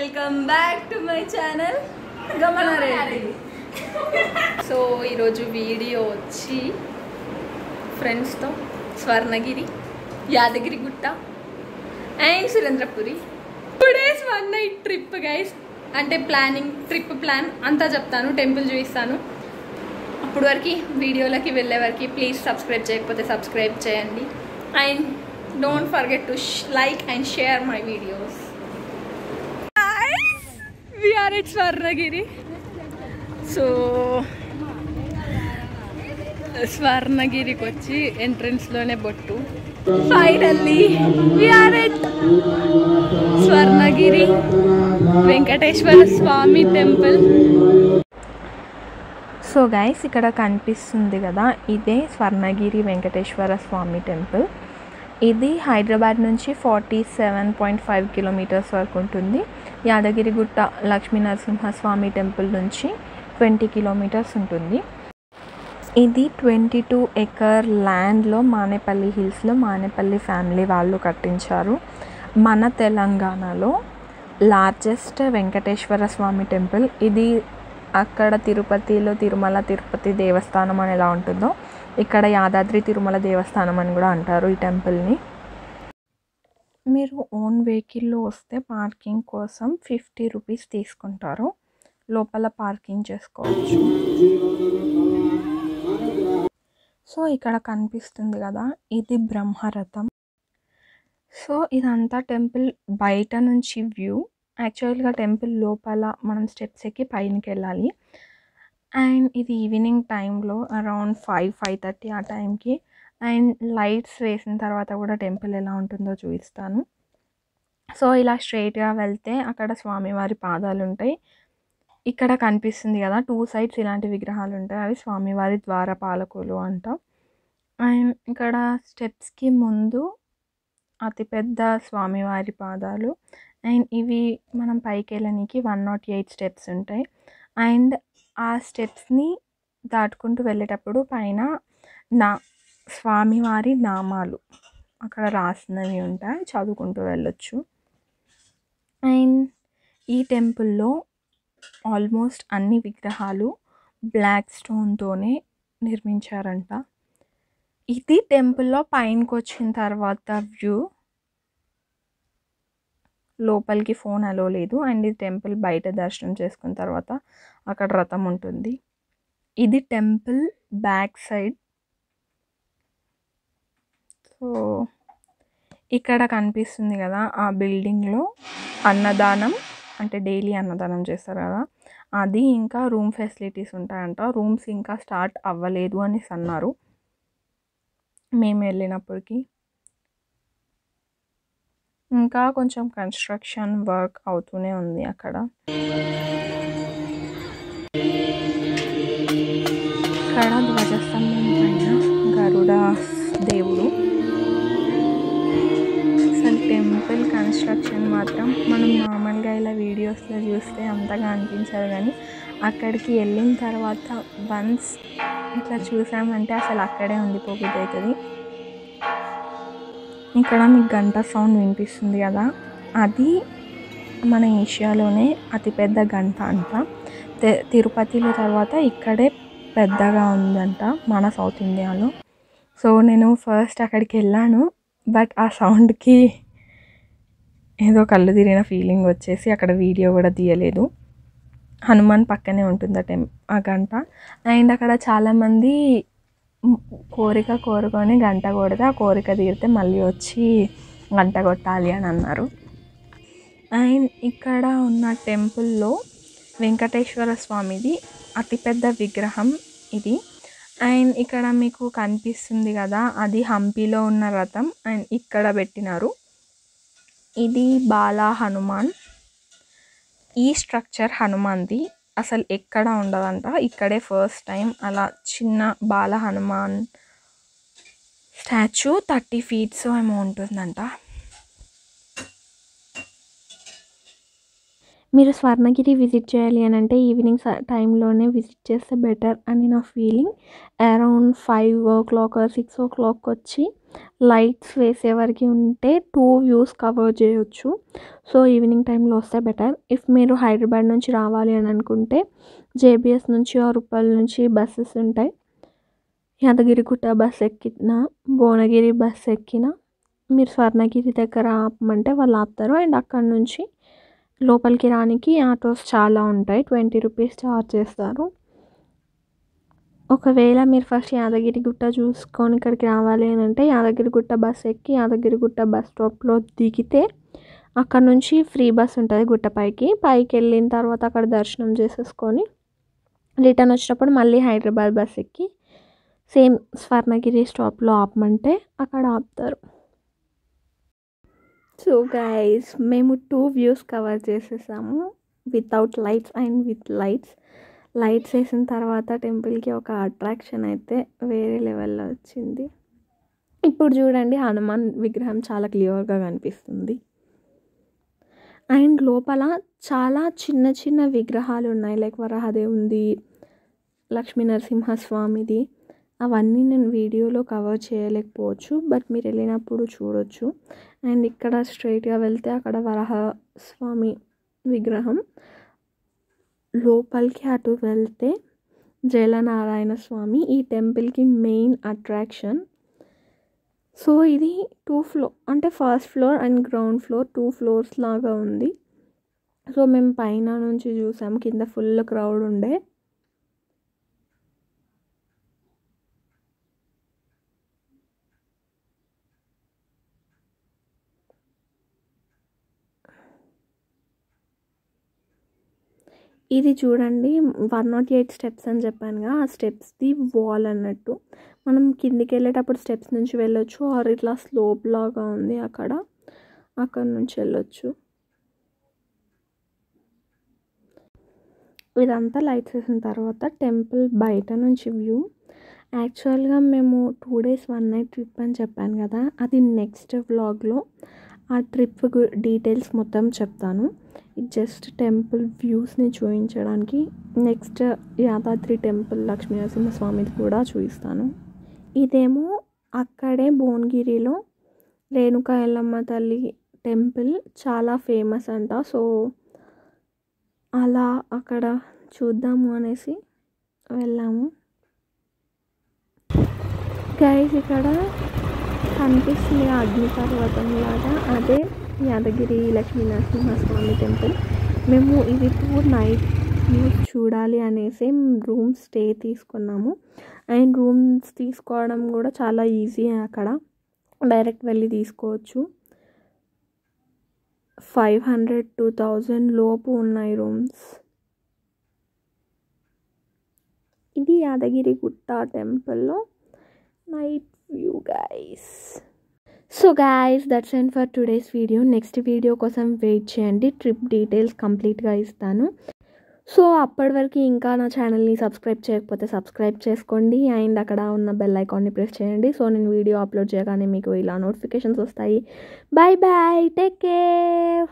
Welcome back to my channel గమనారెడ్డి so ఈరోజు video వచ్చి ఫ్రెండ్స్తో Swarnagiri Yadagiri Gutta and Surendrapuri. Two days one night trip guys అంటే planning trip plan అంతా చెప్తాను temple చూపిస్తాను. అప్పుడు వరకు వీడియోలకి వెళ్ళే వరకు ప్లీజ్ సబ్స్క్రైబ్ చేయకపోతే సబ్స్క్రైబ్ చేయండి. And don't forget to like and share my videos we're Swarnagiri so స్వర్ణగిరికి వచ్చి ఎంట్రన్స్లోనే బొట్టు. Finally we're at Swarnagiri Venkateswara Swami temple so guys ఇక్కడ కనిపిస్తుంది కదా ఇదే స్వర్ణగిరి వెంకటేశ్వర స్వామి టెంపుల్ ఇది హైదరాబాద్ నుంచి forty seven point five kilometres వరకు ఉంటుంది. యాదగిరిగుట్ట లక్ష్మీ నరసింహస్వామి టెంపుల్ నుంచి ట్వంటీ కిలోమీటర్స్ ఉంటుంది. ఇది ట్వంటీ టూ ఎకర్ ల్యాండ్లో మానేపల్లి హిల్స్లో మానేపల్లి ఫ్యామిలీ వాళ్ళు కట్టించారు. మన తెలంగాణలో లార్జెస్ట్ వెంకటేశ్వర స్వామి టెంపుల్. ఇది అక్కడ తిరుపతిలో తిరుమల తిరుపతి దేవస్థానం అని ఎలా ఉంటుందో ఇక్కడ యాదాద్రి తిరుమల దేవస్థానం అని కూడా అంటారు ఈ టెంపుల్ని. మీరు ఓన్ వెహికల్లో వస్తే పార్కింగ్ కోసం ఫిఫ్టీ రూపీస్ తీసుకుంటారు. లోపల పార్కింగ్ చేసుకోవచ్చు. సో ఇక్కడ కనిపిస్తుంది కదా ఇది బ్రహ్మరథం. సో ఇదంతా టెంపుల్ బయట నుంచి వ్యూ. యాక్చువల్గా టెంపుల్ లోపల మనం స్టెప్స్ ఎక్కి పైనకి వెళ్ళాలి. అండ్ ఇది ఈవినింగ్ టైంలో అరౌండ్ ఫైవ్ ఫైవ్ థర్టీ ఆ టైంకి అండ్ లైట్స్ వేసిన తర్వాత కూడా టెంపుల్ ఎలా ఉంటుందో చూపిస్తాను. సో ఇలా స్ట్రైట్గా వెళ్తే అక్కడ స్వామివారి పాదాలు ఉంటాయి ఇక్కడ కనిపిస్తుంది కదా టూ సైడ్స్ ఇలాంటి విగ్రహాలు ఉంటాయి. అవి స్వామివారి ద్వారపాలకులు అంటాం. అండ్ ఇక్కడ స్టెప్స్కి ముందు అతిపెద్ద స్వామివారి పాదాలు. అండ్ ఇవి మనం పైకి వెళ్ళడానికి వన్ నాట్ ఎయిట్ స్టెప్స్ ఉంటాయి. అండ్ ఆ స్టెప్స్ని దాటుకుంటూ వెళ్ళేటప్పుడు పైన నా స్వామివారి నామాలు అక్కడ రాసినవి ఉంటాయి. చదువుకుంటూ వెళ్ళొచ్చు. అండ్ ఈ టెంపుల్లో ఆల్మోస్ట్ అన్ని విగ్రహాలు బ్లాక్ స్టోన్తోనే నిర్మించారంట. ఇది టెంపుల్లో పైనకి వచ్చిన తర్వాత వ్యూ లోపలికి ఫోన్ అలో లేదు. అండ్ ఈ టెంపుల్ బయట దర్శనం చేసుకున్న తర్వాత అక్కడ రథం ఉంటుంది. ఇది టెంపుల్ బ్యాక్ సైడ్. సో ఇక్కడ కనిపిస్తుంది కదా ఆ బిల్డింగ్లో అన్నదానం అంటే డైలీ అన్నదానం చేస్తారు కదా. అది ఇంకా రూమ్ ఫెసిలిటీస్ ఉంటాయంట. రూమ్స్ ఇంకా స్టార్ట్ అవ్వలేదు అనేసి అన్నారు. మేము వెళ్ళినప్పటికీ ఇంకా కొంచెం కన్స్ట్రక్షన్ వర్క్ అవుతూనే ఉంది అక్కడ. ఇక్కడ ధ్వజస్తంభం పైన గరుడ దేవుడు. అసలు టెంపుల్ కన్స్ట్రక్షన్ మాత్రం మనం నార్మల్గా ఇలా వీడియోస్లో చూస్తే అంతగా అనిపించదు కానీ అక్కడికి వెళ్ళిన తర్వాత వన్స్ ఇట్లా చూసామంటే అసలు అక్కడే ఉండిపోబుద్ది అవుతుంది. ఇక్కడ మీకు గంట సౌండ్ వినిపిస్తుంది కదా. అది మన ఏషియాలోనే అతిపెద్ద గంట అంట. తిరుపతిలో తర్వాత ఇక్కడే పెద్దగా ఉందంట మన సౌత్ ఇండియాలో. సో నేను ఫస్ట్ అక్కడికి వెళ్ళాను. బట్ ఆ సౌండ్కి ఏదో కళ్ళు తిరిగిన ఫీలింగ్ వచ్చేసి అక్కడ వీడియో కూడా తీయలేదు. హనుమాన్ పక్కనే ఉంటుంది ఆ టెం ఆ గంట. అండ్ అక్కడ చాలామంది కోరిక కోరుకొని గంట కొడితే ఆ కోరిక తీరితే మళ్ళీ వచ్చి గంట కొట్టాలి అని అన్నారు. అండ్ ఇక్కడ ఉన్న టెంపుల్లో వెంకటేశ్వర స్వామిది అతిపెద్ద విగ్రహం ఇది. అండ్ ఇక్కడ మీకు కనిపిస్తుంది కదా అది హంపీలో ఉన్న రథం అండ్ ఇక్కడ పెట్టినారు. ఇది బాలా హనుమాన్. ఈ స్ట్రక్చర్ హనుమాన్ది. అసలు ఎక్కడ ఉండదంట. ఇక్కడే ఫస్ట్ టైం అలా చిన్న Bala Hanuman statue thirty feets ఏమో ఉంటుందంట. మీరు స్వర్ణగిరి విజిట్ చేయాలి అని అంటే ఈవినింగ్ టైంలోనే విజిట్ చేస్తే బెటర్ అని నా feeling. Around five o'clock six o'clock వచ్చి లైట్స్ వేసే వరకు ఉంటే టూ వ్యూస్ కవర్ చేయొచ్చు. సో ఈవినింగ్ టైంలో వస్తే బెటర్. ఇఫ్ మీరు హైదరాబాద్ నుంచి రావాలి అని అనుకుంటే జేబీఎస్ నుంచి ఆ రూపాయల నుంచి బస్సెస్ ఉంటాయి. యాదగిరిగుట్ట బస్ ఎక్కిన భువనగిరి బస్ ఎక్కిన మీరు స్వర్ణగిరి దగ్గర ఆపమంటే వాళ్ళు ఆపుతారు. అండ్ అక్కడ నుంచి లోపలికి రానికి ఆటోస్ చాలా ఉంటాయి. ట్వంటీ రూపీస్ చార్జ్ చేస్తారు. ఒకవేళ మీరు ఫస్ట్ యాదగిరిగుట్ట చూసుకొని ఇక్కడికి రావాలి అని అంటే యాదగిరిగుట్ట బస్ ఎక్కి యాదగిరిగుట్ట బస్ స్టాప్లో దిగితే అక్కడ నుంచి ఫ్రీ బస్ ఉంటుంది గుట్టపైకి పైకి. వెళ్ళిన తర్వాత అక్కడ దర్శనం చేసేసుకొని రిటర్న్ వచ్చినప్పుడు మళ్ళీ హైదరాబాద్ బస్ ఎక్కి సేమ్ స్వర్ణగిరి స్టాప్లో ఆపమంటే అక్కడ ఆపుతారు. సో గైస్ మేము టూ వ్యూస్ కవర్ చేసేసాము. Without lights and with lights lights వేసిన తర్వాత టెంపుల్కి ఒక అట్రాక్షన్ అయితే వేరే లెవెల్లో వచ్చింది. ఇప్పుడు చూడండి హనుమాన్ విగ్రహం చాలా క్లియర్గా కనిపిస్తుంది. అండ్ లోపల చాలా చిన్న చిన్న విగ్రహాలు ఉన్నాయి. లైక్ వరహదేవుంది లక్ష్మీ నరసింహస్వామిది. అవన్నీ నేను వీడియోలో కవర్ చేయలేకపోవచ్చు బట్ మీరు వెళ్ళినప్పుడు చూడొచ్చు. అండ్ ఇక్కడ స్ట్రైట్గా వెళ్తే అక్కడ వరహ స్వామి విగ్రహం. లోపలికి అటు వెళ్తే జలనారాయణ స్వామి ఈ టెంపుల్కి మెయిన్ అట్రాక్షన్. సో ఇది టూ ఫ్లోర్ అంటే first floor and ground floor two floors లాగా ఉంది. సో మేము పైన నుంచి చూసాము కింద ఫుల్ క్రౌడ్ ఉండే. ఇది చూడండి వన్ నాట్ ఎయిట్ స్టెప్స్ అని చెప్పానుగా ఆ స్టెప్స్ది వాల్ అన్నట్టు. మనం కిందికి వెళ్ళేటప్పుడు స్టెప్స్ నుంచి వెళ్ళొచ్చు ఆర్ ఇట్లా స్లోప్ లాగా ఉంది అక్కడ అక్కడ నుంచి వెళ్ళొచ్చు. ఇదంతా లైట్స్ వేసిన తర్వాత టెంపుల్ బయట నుంచి వ్యూ. యాక్చువల్గా మేము two days one night trip అని చెప్పాను కదా అది నెక్స్ట్ వ్లాగ్లో. ఆ ట్రిప్ డీటెయిల్స్ మొత్తం చెప్తాను. జస్ట్ టెంపుల్ వ్యూస్ని చూపించడానికి నెక్స్ట్ యాదాద్రి టెంపుల్ లక్ష్మీ నరసింహస్వామిది కూడా చూపిస్తాను ఇదేమో అక్కడే భువనగిరిలో రేణుకా ఎల్లమ్మ తల్లి టెంపుల్ చాలా ఫేమస్ అంట. సో అలా అక్కడ చూద్దాము అనేసి వెళ్ళాము. గైస్ ఇక్కడ కనిపిస్తుంది అగ్ని పర్వతం లాగా అదే యాదగిరి లక్ష్మీ నరసింహస్వామి టెంపుల్. మేము ఇది టూ నైట్ చూడాలి అనేసి రూమ్ స్టే తీసుకున్నాము. అండ్ రూమ్స్ తీసుకోవడం కూడా చాలా ఈజీ అక్కడ. డైరెక్ట్ వెళ్ళి తీసుకోవచ్చు. ఫైవ్ హండ్రెడ్ టూ థౌజండ్ లోపు ఉన్నాయి రూమ్స్. ఇది యాదగిరి గుట్ట టెంపుల్లో night you guys so guys that's and for today's video next video కోసం వెయిట్ చేయండి. ట్రిప్ డీటెయిల్స్ కంప్లీట్గా ఇస్తాను. సో అప్పటి వరకు ఇంకా నా ఛానల్ని సబ్స్క్రైబ్ చేయకపోతే సబ్స్క్రైబ్ చేసుకోండి. అండ్ అక్కడ ఉన్న బెల్ ఐకాన్ని ప్రెస్ చేయండి. సో నేను వీడియో అప్లోడ్ చేయగానే మీకు ఇలా నోటిఫికేషన్స్ వస్తాయి. Bye bye take care